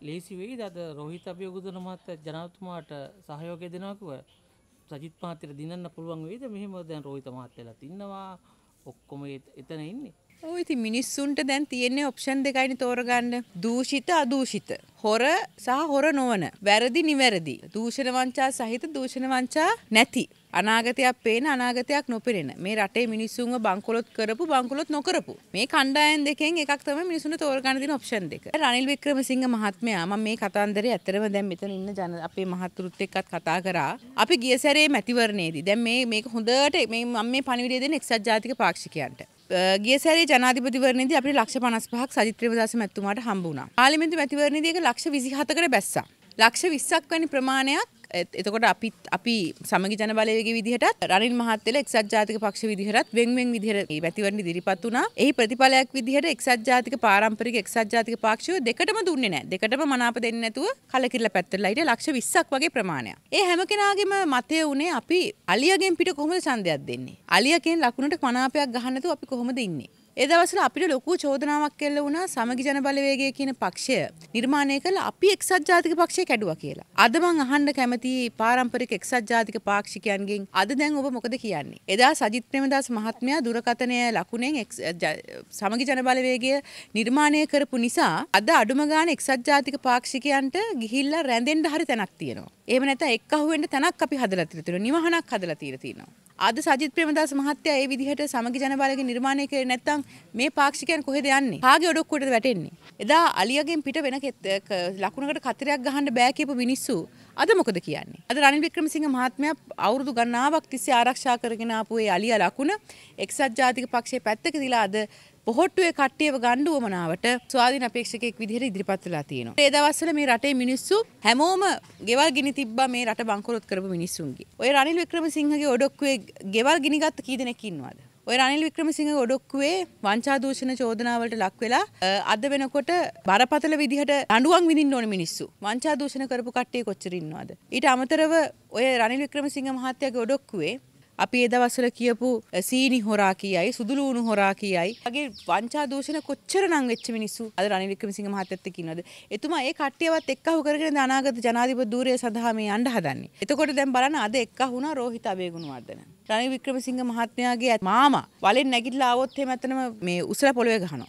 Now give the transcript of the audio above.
ලේසි වෙයිද? අද රෝහිත අභියෝගතුන මහත්තයා ජනාධිපතිතුමාට සහයෝගය දෙනවා කිව්ව. සජිත් මහත්තයට දිනන්න පුළුවන් වෙයිද? මෙහෙම දැන් රෝහිත මහත්තයලාත් ඉන්නවා. ඔක්කොම එතන ඉන්නේ. ඔය ඉතින් මිනිස්සුන්ට දැන් තියෙන්නේ ඔප්ෂන් දෙකයිනේ තෝරගන්න. දූෂිත අදූෂිත. හොර සහ හොර නොවන. වැරදි නිවැරදි. දූෂණ වංචා සහිත දූෂණ වංචා නැති. අනාගතයක් පේන අනාගතයක් නොපෙනෙන. මේ රටේ මිනිස්සුන්ව බංකොලොත් කරපු බංකොලොත් නොකරපු. මේ කණ්ඩායම් දෙකෙන් එකක් තමයි මිනිසුන්ට තෝරගන්න තියෙන ඔප්ෂන් දෙක. රනිල් වික්‍රමසිංහ මහත්මයා මම මේ කතන්දරේ ඇත්තටම දැන් මෙතන ඉන්න ජන අපේ මහතුරුත් එක්කත් කතා කරා. අපි ගිය සැරේ මැතිවරණයේදී දැන් මේ මේක හොඳට මේ මම මේ පණිවිඩය දෙන එක්සත් ජාතික පාක්ෂිකයන්ට. ගිය සැරේ ජනාධිපතිවරණයේදී අපිට ලක්ෂ 55ක් සජිත් ප්‍රේමදාස මැතිතුමාට හම්බ වුණා. පාර්ලිමේන්තු මැතිවරණයේදී ඒක ලක්ෂ 27කට බැස්සා. ලක්ෂ 20ක් වැනි ප්‍රමාණයක් එතකොට අපි අපි සමගි ජන බලවේගයේ විදිහටත් රනිල් මහත්තයලා එක්සත් ජාතික පක්ෂ විදිහටත් වෙන් වෙන් විදිහට මේ මැතිවරණ ඉදිරිපත් වුණා. එහි ප්‍රතිඵලයක් විදිහට එක්සත් ජාතික පාරම්පරික එක්සත් ජාතික පක්ෂය දෙකටම දුන්නේ නැහැ. දෙකටම මනාප දෙන්නේ නැතුව කලකිරලා පැත්තටලා හිටිය ලක්ෂ 20ක් වගේ ප්‍රමාණයක්. ඒ හැම කෙනාගේම මතය උනේ අපි අලියගෙන් පිට කොහොමද ඡන්දයක් දෙන්නේ? අලියගෙන් ලකුණට මනාපයක් ගහන්න නැතුව අපි කොහොමද ඉන්නේ? ඒ දවස්වල අපිට ලොකු චෝදනාවක් එල්ල වුණා සමගි ජන බලවේගය කියන පක්ෂය නිර්මාණය කළ අපි එක්සත් ජාතික පක්ෂය කැඩුවා කියලා. අද මං අහන්න කැමති පාරම්පරික එක්සත් ජාතික පාක්ෂිකයන්ගෙන් අද දැන් ඔබ මොකද කියන්නේ? එදා සජිත් ප්‍රේමදාස මහත්මයා දුරකථනය ලකුණෙන් සමගි ජන බලවේගය නිර්මාණය කරපු නිසා අද අඩුම ගාණ එක්සත් ජාතික පාක්ෂිකයන්ට ගිහිල්ලා රැඳෙන්න හරි තැනක් තියෙනවා. එහෙම නැත්නම් එක් අහුවෙන්න තැනක් අපි හදලා තියෙනවා. නිවහනක් හදලා තියෙනවා. අද සජිත් ප්‍රේමදාස මහත්තයා ඒ විදිහට සමගි ජනබලගේ නිර්මාණය කරේ නැත්නම් මේ පාක්ෂිකයන් කොහෙද යන්නේ? කාගේ ඔඩොක්කුවටද වැටෙන්නේ? එදා අලියගෙන් පිට වෙන ලකුණකට කතරයක් ගහන්න බෑ කියපු මිනිස්සු අද මොකද කියන්නේ? අද රනිල් වික්‍රමසිංහ මහත්මයා අවුරුදු ගණනාවක් තිස්සේ ආරක්ෂා කරගෙන ආපු ඒ අලියා ලකුණ එක්සත් ජාතික පක්ෂයේ පැත්තක තියලා අද පොහොට්ටුවේ කට්ටියව ගන්න උවමනාවට ස්වාධීන අපේක්ෂකෙක් විදිහට ඉදිරිපත් වෙලා තියෙනවා. ඒ දවස්වල මේ රටේ මිනිස්සු හැමෝම ගෙවල් ගිනි තිබ්බා මේ රට බංකොලොත් කරපු මිනිස්සුන්ගේ. ඔය රනිල් වික්‍රමසිංහගේ ඔඩොක්කුවේ ගෙවල් ගිනි ගත්ත කී දෙනෙක් ඉන්නවද? ඔය රනිල් වික්‍රමසිංහ ඔඩොක්කුවේ වංචා දූෂණ චෝදනාවලට ලක් වෙලා අද වෙනකොට බරපතල විදිහට දඬුවම් විඳින්න ඕන මිනිස්සු. වංචා දූෂණ කරපු කට්ටිය කොච්චර ඉන්නවද? ඊට අමතරව ඔය රනිල් වික්‍රමසිංහ මහත්තයාගේ ඔඩොක්කුවේ අපි ඒ දවස්වල කියපු සීනි හොරා කියයි සුදුළු උණු හොරා කියයි. වගේ වංචා දූෂණ කොච්චර නම් වෙච්ච මිනිස්සු අද රනිල් වික්‍රමසිංහ මහත්තයත් එක්ක ඉන්නවද? එතුමා ඒ කට්ටියවත් එක්කහු කරගෙන අනාගත ජනාධිපති ධූරය සඳහා මේ යන්න හදන්නේ. එතකොට දැන් බලන්න අද එක්කහු වුණා රෝහිත අබේගුණවර්ධන. රනිල් වික්‍රමසිංහ මහත්මයාගේ මාමා වලෙන් නැගිටලා ආවොත් එහෙම ඇත්තනම මේ උසල පොළවේ ගහනවා.